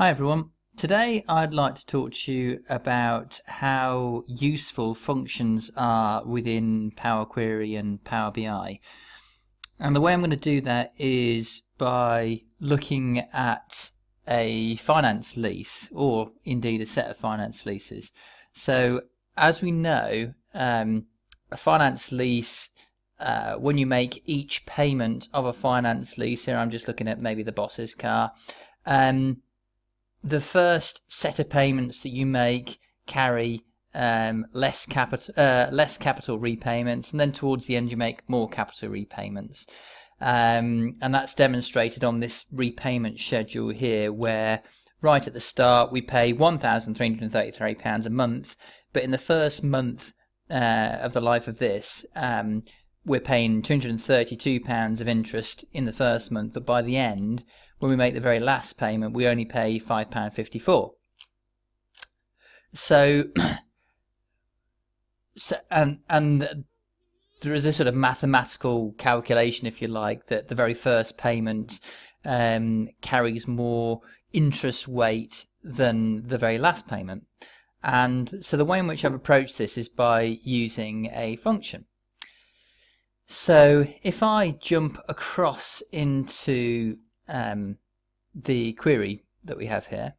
Hi everyone. Today I'd like to talk to you about how useful functions are within Power Query and Power BI. And the way I'm going to do that is by looking at a finance lease or indeed a set of finance leases. So as we know, um, a finance lease uh, when you make each payment of a finance lease, here I'm just looking at maybe the boss's car, um, the first set of payments that you make carry um, less capital uh, less capital repayments, and then towards the end you make more capital repayments. Um, and that's demonstrated on this repayment schedule here, where right at the start we pay £1,333 a month, but in the first month uh, of the life of this, um, we're paying £232 of interest in the first month, but by the end, when we make the very last payment, we only pay £5.54. So, so and, and there is this sort of mathematical calculation, if you like, that the very first payment um, carries more interest weight than the very last payment. And so the way in which I've approached this is by using a function. So if I jump across into um, the query that we have here,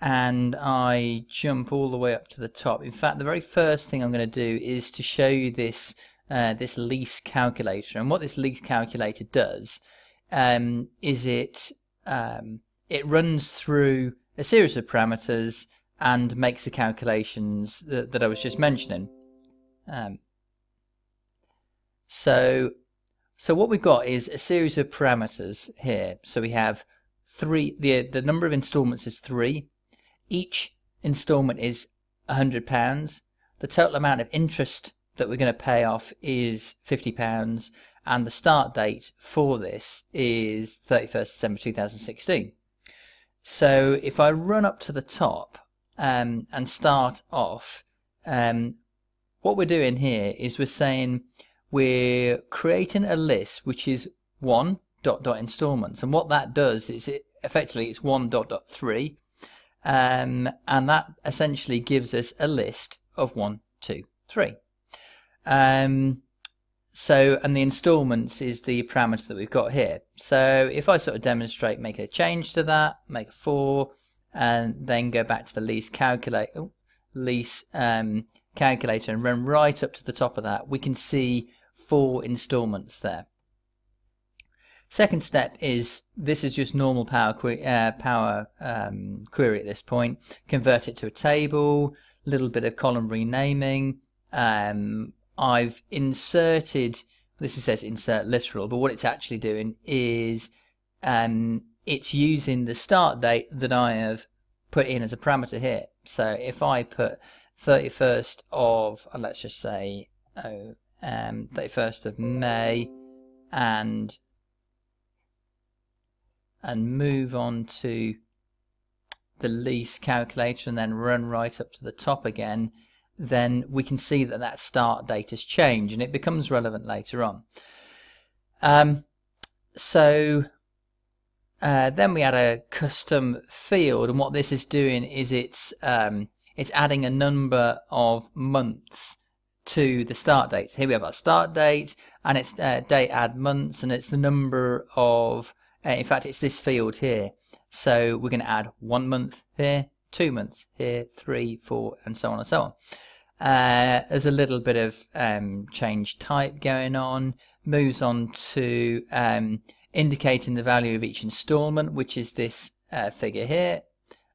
and I jump all the way up to the top. In fact, the very first thing I'm going to do is to show you this uh, this lease calculator. And what this lease calculator does um, is it um, it runs through a series of parameters and makes the calculations that, that I was just mentioning. Um, so, so what we've got is a series of parameters here. So we have three. the The number of installments is three. Each installment is a hundred pounds. The total amount of interest that we're going to pay off is fifty pounds, and the start date for this is thirty first December two thousand sixteen. So if I run up to the top um, and start off, um, what we're doing here is we're saying we're creating a list which is one dot dot installments. And what that does is it effectively it's one dot dot three. Um, and that essentially gives us a list of one two three. Um, so and the installments is the parameter that we've got here. So if I sort of demonstrate make a change to that make a four and then go back to the lease calculate lease um, calculator and run right up to the top of that, we can see four installments there. Second step is this is just normal power, que uh, power um, query at this point. Convert it to a table, little bit of column renaming. Um, I've inserted, this says insert literal, but what it's actually doing is um, it's using the start date that I have put in as a parameter here. So if I put 31st of, uh, let's just say, oh, um, 31st of May, and and move on to the lease calculator and then run right up to the top again, then we can see that that start date has changed and it becomes relevant later on. Um, so uh, then we add a custom field and what this is doing is it's um, it's adding a number of months to the start date. Here we have our start date and it's uh, date add months and it's the number of, uh, in fact it's this field here. So we're going to add one month here, two months here, three, four and so on and so on. Uh, there's a little bit of um, change type going on, moves on to um, indicating the value of each installment, which is this uh, figure here.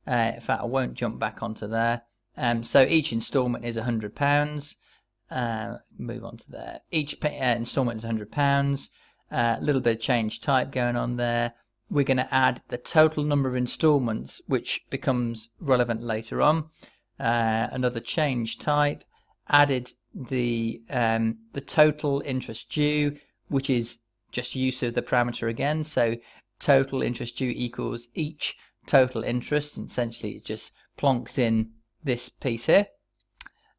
Uh, in fact, I won't jump back onto there. Um, so each instalment is £100. Uh, move on to there. Each pay, uh, installment is £100. A uh, little bit of change type going on there. We're going to add the total number of installments, which becomes relevant later on. Uh, another change type. Added the um, the total interest due, which is just use of the parameter again. So total interest due equals each total interest. And essentially, it just plonks in this piece here.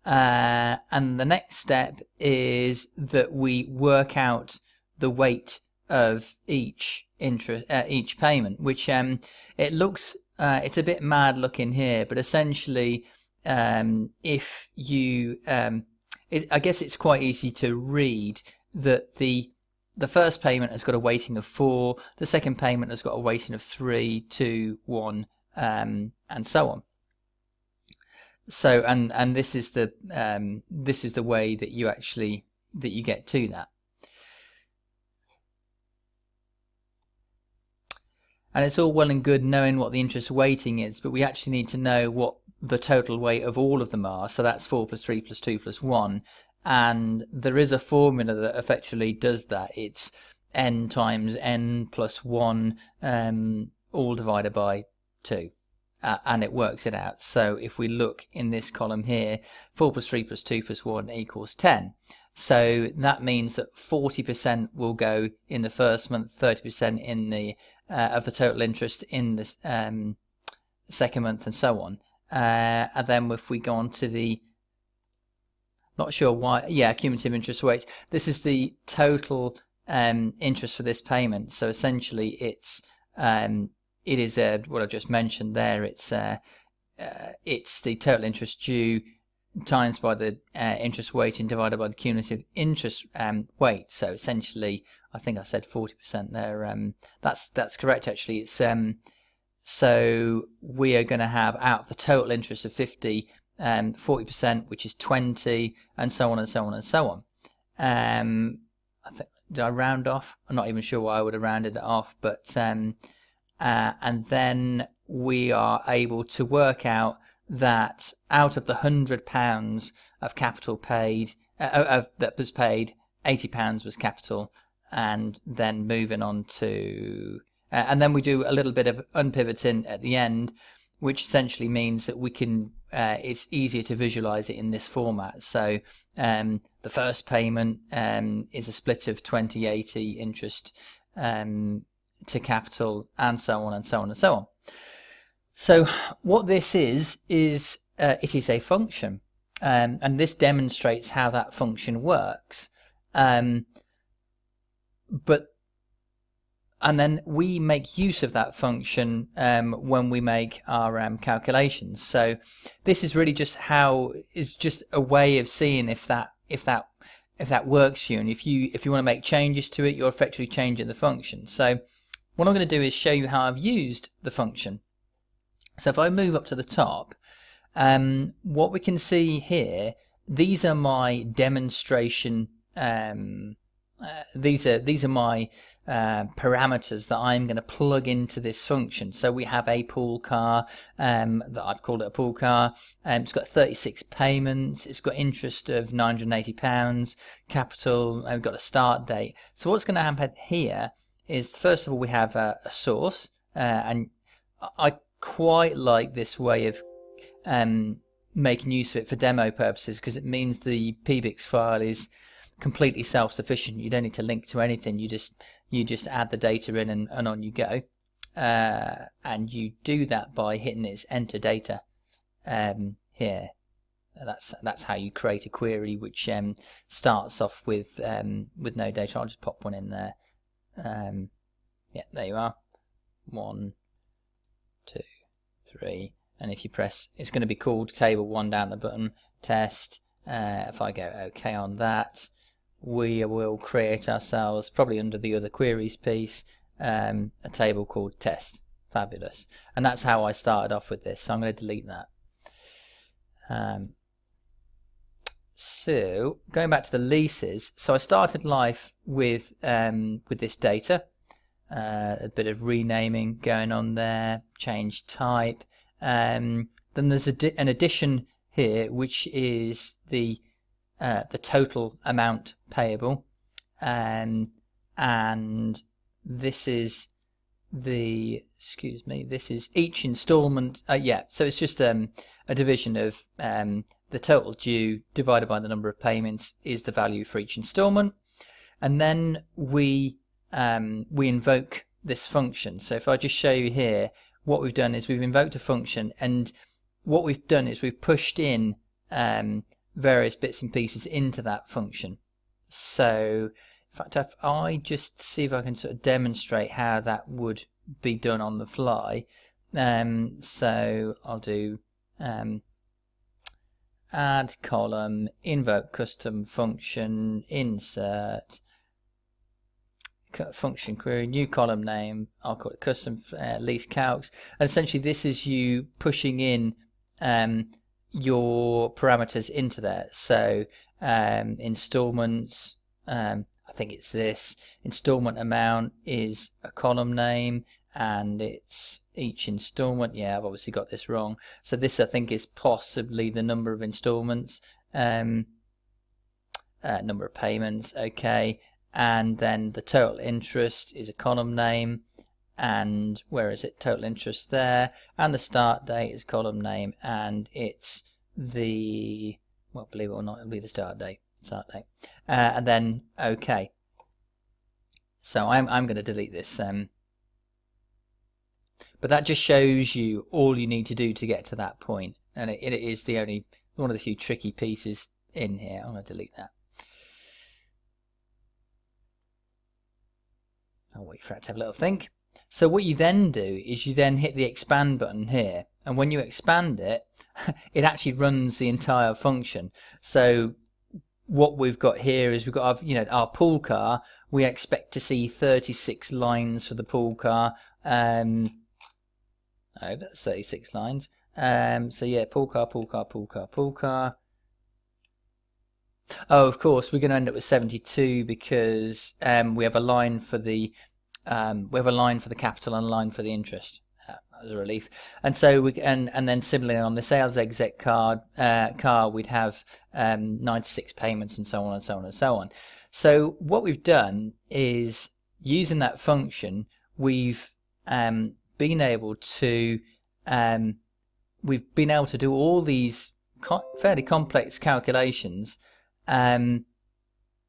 Uh, and the next step is that we work out the weight of each interest uh, each payment, which um, it looks uh, it's a bit mad looking here, but essentially, um, if you um, it, I guess it's quite easy to read that the the first payment has got a weighting of four, the second payment has got a weighting of three, two, one, um, and so on. So and and this is the um, this is the way that you actually that you get to that. And it's all well and good knowing what the interest weighting is, but we actually need to know what the total weight of all of them are. So that's 4 plus 3 plus 2 plus 1. And there is a formula that effectively does that. It's n times n plus 1 um, all divided by 2. Uh, and it works it out. So if we look in this column here, 4 plus 3 plus 2 plus 1 equals 10. So that means that 40% will go in the first month, 30% in the uh, of the total interest in the um, second month, and so on. Uh, and then if we go on to the not sure why, yeah, cumulative interest rates. This is the total um, interest for this payment. So essentially, it's um, it is uh, what I just mentioned there. It's uh, uh, it's the total interest due times by the uh, interest weighting divided by the cumulative interest um, weight. So essentially, I think I said 40% there. Um, that's that's correct actually. It's um, so we are going to have out of the total interest of 50, um, 40%, which is 20, and so on and so on and so on. Um, I think did I round off? I'm not even sure why I would have rounded it off, but um, uh, and then we are able to work out that out of the hundred pounds of capital paid, uh, of, that was paid, eighty pounds was capital, and then moving on to, uh, and then we do a little bit of unpivoting at the end, which essentially means that we can, uh, it's easier to visualize it in this format. So um, the first payment um, is a split of 2080 interest um, to capital, and so on and so on and so on. So what this is, is uh, it is a function. Um, and this demonstrates how that function works. Um, but and then we make use of that function um, when we make our um, calculations. So this is really just how is just a way of seeing if that if that if that works for you, and if you if you want to make changes to it, you're effectively changing the function. So what I'm going to do is show you how I've used the function. So if I move up to the top, um, what we can see here, these are my demonstration. Um, uh, these are these are my uh, parameters that I'm going to plug into this function. So we have a pool car um, that I've called it a pool car. Um, it's got 36 payments. It's got interest of 980 pounds, capital. And we've got a start date. So what's going to happen here is first of all we have a, a source, uh, and I quite like this way of um, making use of it for demo purposes because it means the PBIX file is completely self-sufficient. You don't need to link to anything. You just you just add the data in and, and on you go. Uh, and you do that by hitting its enter data um, here. That's that's how you create a query which um, starts off with um, with no data. I'll just pop one in there. Um, yeah, there you are. One, two, three, and if you press, it's going to be called table one down the button, test. Uh, if I go OK on that, we will create ourselves, probably under the other queries piece, um, a table called test. Fabulous. And that's how I started off with this. So I'm going to delete that. Um, so going back to the leases, so I started life with um, with this data, uh, a bit of renaming going on there, change type. Um, then there's an addition here, which is the uh, the total amount payable, um, and this is the excuse me this is each installment uh, yeah so it's just um, a division of um, the total due divided by the number of payments is the value for each installment and then we um, we invoke this function. So if I just show you here, what we've done is we've invoked a function and what we've done is we've pushed in um, various bits and pieces into that function. So In fact, if I just see if I can sort of demonstrate how that would be done on the fly. Um, so I'll do um, add column, invoke custom function, insert, function query, new column name, I'll call it custom uh, lease calcs. And essentially this is you pushing in um, your parameters into there. So um, installments, um, I think it's this, installment amount is a column name and it's each installment. Yeah, I've obviously got this wrong. So this I think is possibly the number of installments, um, uh, number of payments, okay. And then the total interest is a column name and where is it total interest there and the start date is column name and it's the well believe it or not it'll be the start date start date uh, and then okay so I'm, I'm going to delete this um, but that just shows you all you need to do to get to that point. And it, it is the only one of the few tricky pieces in here. I'm going to delete that. I'll wait for it to have a little think. So what you then do is you then hit the expand button here. And when you expand it it actually runs the entire function. So what we've got here is we've got our, you know our pool car. We expect to see 36 lines for the pool car. Um oh that's 36 lines um so yeah pool car pool car pool car pool car oh of course we're going to end up with 72 because um we have a line for the um, we have a line for the capital and a line for the interest uh, as a relief. And so we and and then similarly on the sales exec card uh, car we'd have um, 96 payments and so on and so on and so on. So what we've done is using that function we've um, been able to um, we've been able to do all these co fairly complex calculations um,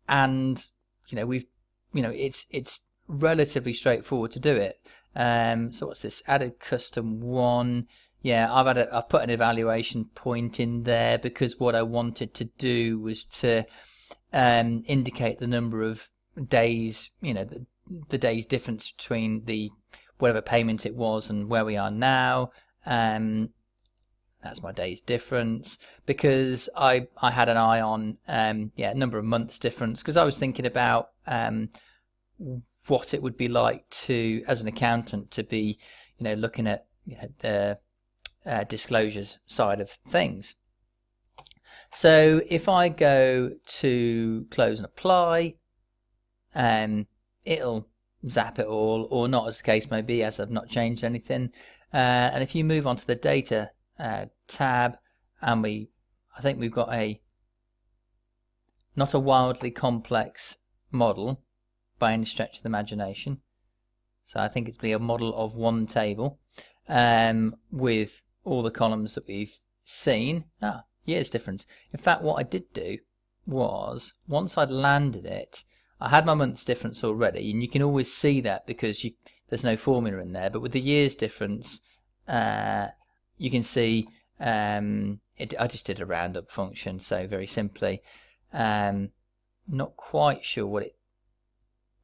and you know we've you know it's it's relatively straightforward to do it. Um, so what's this? Added custom one. Yeah, I've had I've put an evaluation point in there because what I wanted to do was to um, indicate the number of days, you know, the, the days difference between the whatever payment it was and where we are now. Um, that's my days difference because I I had an eye on um, yeah number of months difference because I was thinking about um, what it would be like to, as an accountant, to be, you know, looking at you know, the uh, disclosures side of things. So if I go to close and apply, um, it'll zap it all, or not as the case may be, as I've not changed anything. Uh, and if you move on to the data uh, tab, and we, I think we've got a not a wildly complex model, by any stretch of the imagination. So I think it's be a model of one table um, with all the columns that we've seen. Ah, years difference. In fact, what I did do was once I'd landed it, I had my months difference already, and you can always see that because you, there's no formula in there. But with the years difference, uh, you can see um, it, I just did a roundup function. So very simply, um, not quite sure what it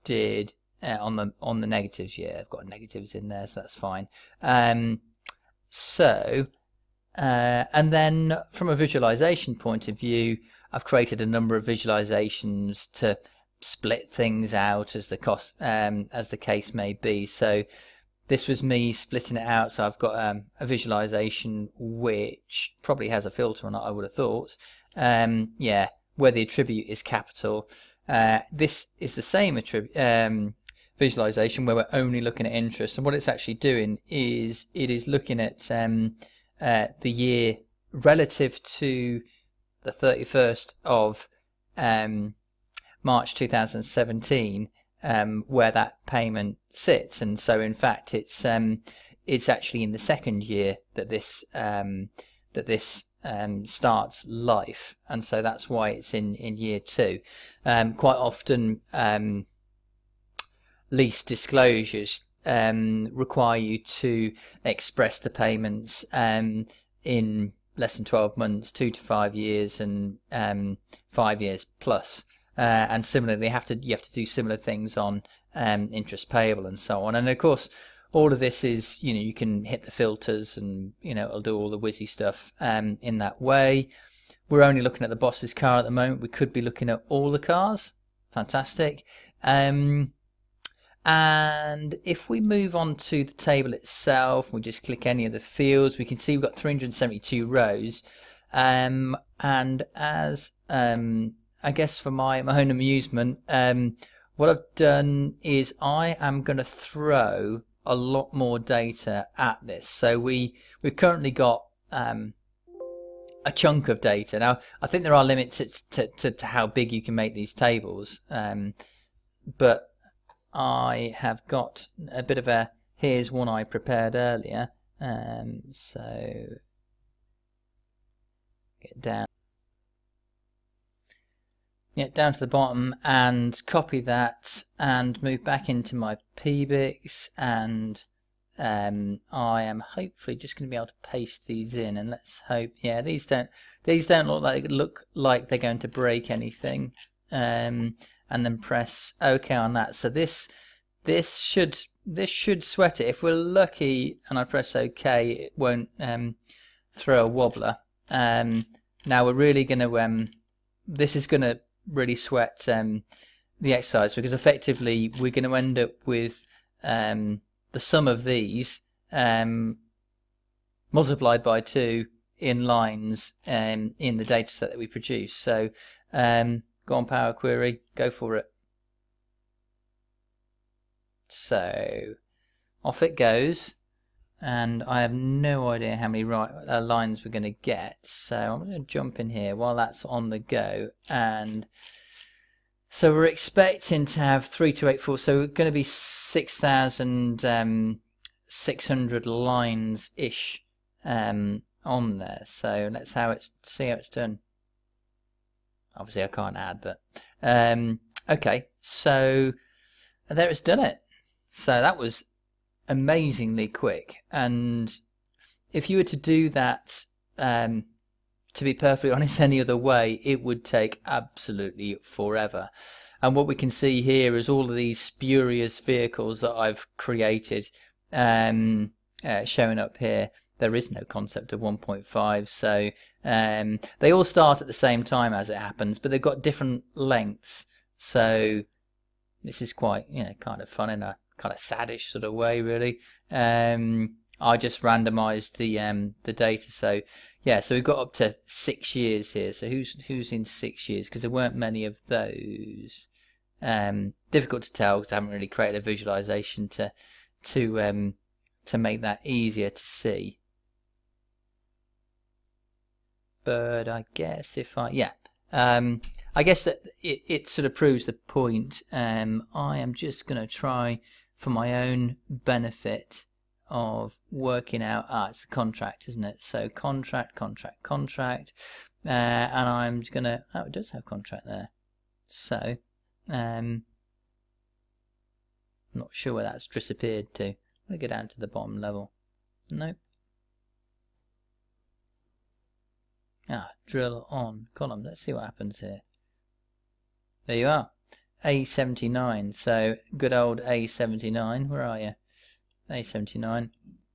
did uh, on the on the negatives. Yeah, I've got negatives in there, so that's fine. Um, so, uh, and then from a visualization point of view, I've created a number of visualizations to split things out as the cost um, as the case may be. So this was me splitting it out. So I've got um, a visualization which probably has a filter on it. I would have thought. Um, yeah, where the attribute is capital uh, this is the same um, visualization where we're only looking at interest. And what it's actually doing is it is looking at um, uh, the year relative to the 31st of um, March 2017, um, where that payment sits. And so, in fact, it's um, it's actually in the second year that this um, that this um, starts life, and so that's why it's in in year two. Um, quite often, um, lease disclosures require you to express the payments in less than 12 months, two to five years, and five years plus. Uh, and similarly, they have to you have to do similar things on um, interest payable and so on. And of course, all of this is you know you can hit the filters and you know it'll do all the whizzy stuff um, in that way. We're only looking at the boss's car at the moment. We could be looking at all the cars. Fantastic. Um, and if we move on to the table itself, we just click any of the fields, we can see we've got 372 rows. Um, and as um, I guess for my, my own amusement, um, what I've done is I am going to throw a lot more data at this. So we we've currently got um, a chunk of data. Now I think there are limits to to, to how big you can make these tables, um, but I have got a bit of a here's one I prepared earlier. Um, so get down yeah, down to the bottom and copy that and move back into my PBIX and um, I am hopefully just going to be able to paste these in and let's hope yeah these don't these don't look like look like they're going to break anything um, and then press OK on that. So this this should this should sweat it. If we're lucky and I press OK it won't um, throw a wobbler. Um, now we're really going to um, this is going to really sweat um, the exercise because effectively we're going to end up with um, the sum of these um, multiplied by 2 in lines um, in the data set that we produce. So um, go on Power Query, go for it. So off it goes and I have no idea how many right, uh, lines we're going to get so I'm going to jump in here while that's on the go and so we're expecting to have 3284 so we're going to be 6600 um, lines ish um, on there. So let's how it's see how it's done. Obviously I can't add but um, okay so there it's done it. So that was amazingly quick. And if you were to do that, um, to be perfectly honest, any other way, it would take absolutely forever. And what we can see here is all of these spurious vehicles that I've created um, uh, showing up here. There is no concept of 1.5, so um, they all start at the same time as it happens, but they've got different lengths. So this is quite, you know, kind of fun a kind of saddish sort of way, really. Um, I just randomized the um, the data. So yeah, so we've got up to six years here. So who's who's in six years? Because there weren't many of those. Um, difficult to tell because I haven't really created a visualization to to um, to make that easier to see. But I guess if I yeah, um, I guess that it, it sort of proves the point. Um, I am just going to try for my own benefit of working out, ah, it's a contract, isn't it? So contract, contract, contract, uh, and I'm to, oh, it does have contract there. So, um, not sure where that's disappeared to. I'm to go down to the bottom level. Nope. Ah, drill on column. Let's see what happens here. There you are. A79. So good old A79. Where are you? A79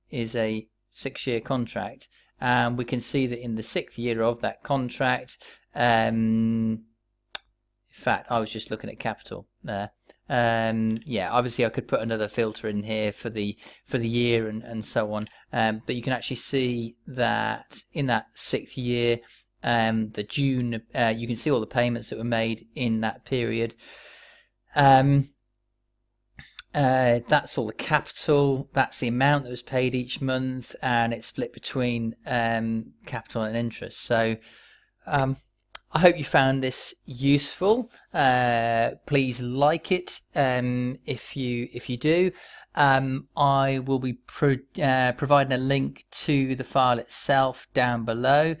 is a six-year contract, and we can see that in the sixth year of that contract, um, in fact, I was just looking at capital there. Um, yeah, obviously I could put another filter in here for the for the year and, and so on. Um, but you can actually see that in that sixth year, um, the June, uh, you can see all the payments that were made in that period. Um, uh, that's all the capital. That's the amount that was paid each month, and it's split between um, capital and interest. So, um, I hope you found this useful. Uh, please like it um, if you if you do. Um, I will be pro uh, providing a link to the file itself down below.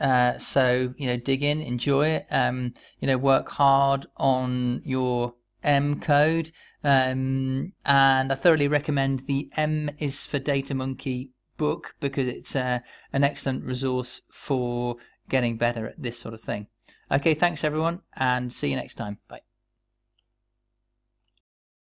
Uh, so you know, dig in, enjoy it. Um, you know, work hard on your M code, um, and I thoroughly recommend the M is for Data Monkey book because it's uh, an excellent resource for getting better at this sort of thing. Okay, thanks everyone, and see you next time. Bye.